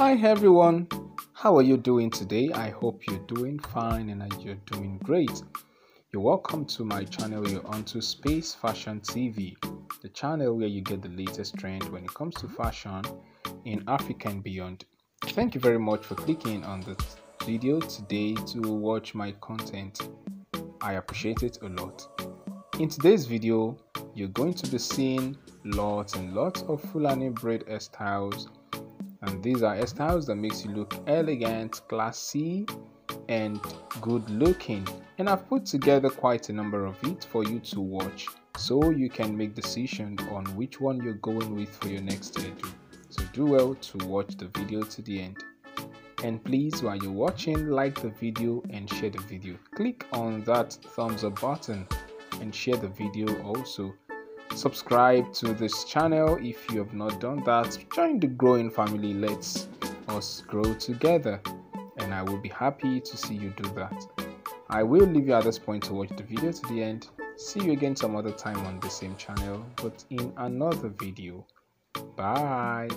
Hi everyone, how are you doing today? I hope you're doing fine and you're doing great. You're welcome to my channel. You're onto Space Fashion TV, the channel where you get the latest trend when it comes to fashion in Africa and beyond. Thank you very much for clicking on this video today to watch my content. I appreciate it a lot. In today's video, you're going to be seeing lots and lots of Fulani braid hairstyles and these are hairstyles that makes you look elegant, classy and good looking and I've put together quite a number of it for you to watch so you can make decision on which one you're going with for your next hairdo. So do well to watch the video to the end. And please while you're watching like the video and share the video. Click on that thumbs up button and share the video also subscribe to this channel. If you have not done that join the growing family. Let's us grow together. And i will be happy to see you do that. I will leave you at this point to watch the video to the end. See you again some other time on the same channel but in another video. Bye